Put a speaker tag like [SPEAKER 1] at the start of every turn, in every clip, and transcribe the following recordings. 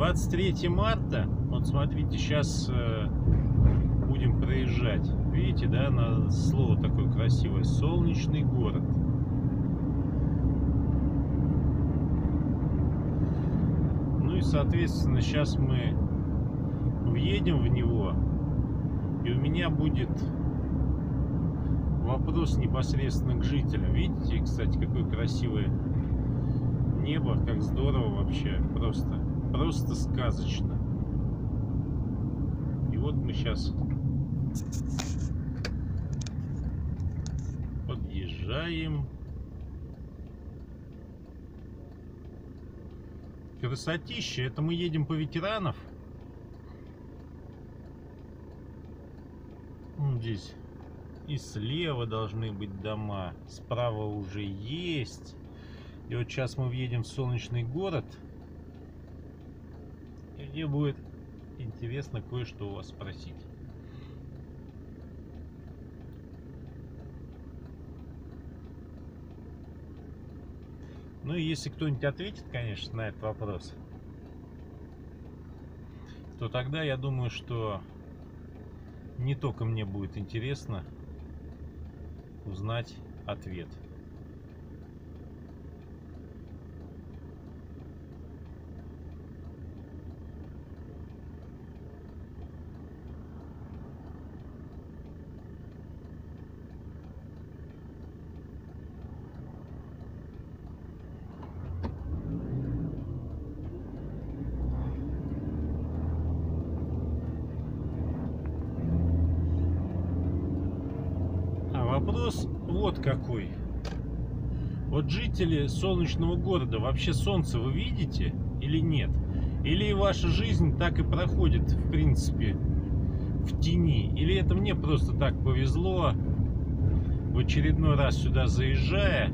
[SPEAKER 1] 23 марта. Вот смотрите, сейчас э, будем проезжать. Видите, да, на слово такое красивое. Солнечный город. Ну и, соответственно, сейчас мы въедем в него. И у меня будет вопрос непосредственно к жителям. Видите, кстати, какое красивое небо, как здорово вообще. Просто, просто сказочно. И вот мы сейчас подъезжаем. Красотища. Это мы едем по ветеранов. Здесь и слева должны быть дома, справа уже есть. И вот сейчас мы въедем в солнечный город, и мне будет интересно кое-что у вас спросить. Ну и если кто-нибудь ответит, конечно, на этот вопрос, то тогда я думаю, что не только мне будет интересно узнать ответ. Вопрос вот какой. Вот жители солнечного города, вообще солнце вы видите или нет? Или ваша жизнь так и проходит, в принципе, в тени? Или это мне просто так повезло, в очередной раз сюда заезжая,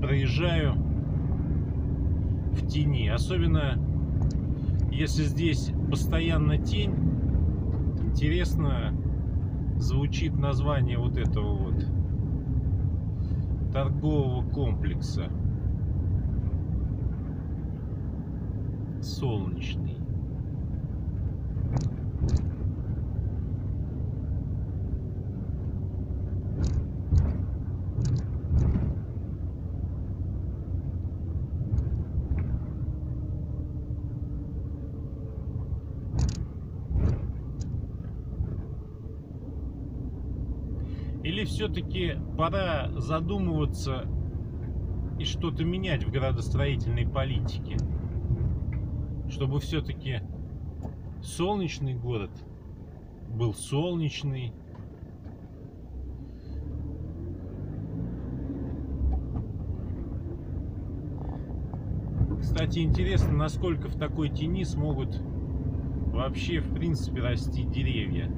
[SPEAKER 1] проезжаю в тени. Особенно, если здесь постоянно тень, интересно звучит название вот этого вот торгового комплекса. Солнечный Или все-таки пора задумываться и что-то менять в градостроительной политике? Чтобы все-таки солнечный город был солнечный. Кстати, интересно, насколько в такой тени смогут вообще, в принципе, расти деревья.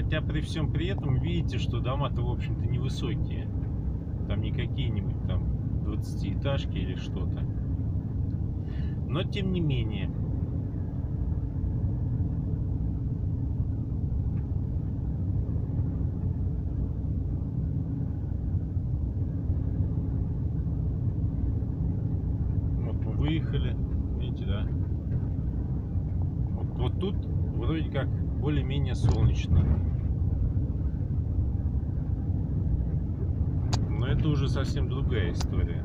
[SPEAKER 1] Хотя при всем при этом видите, что дома-то, в общем-то, невысокие. Там не какие-нибудь там 20-этажки или что-то. Но тем не менее. Вот мы выехали, видите, да? Вот, вот тут вроде как более-менее солнечно. Но это уже совсем другая история.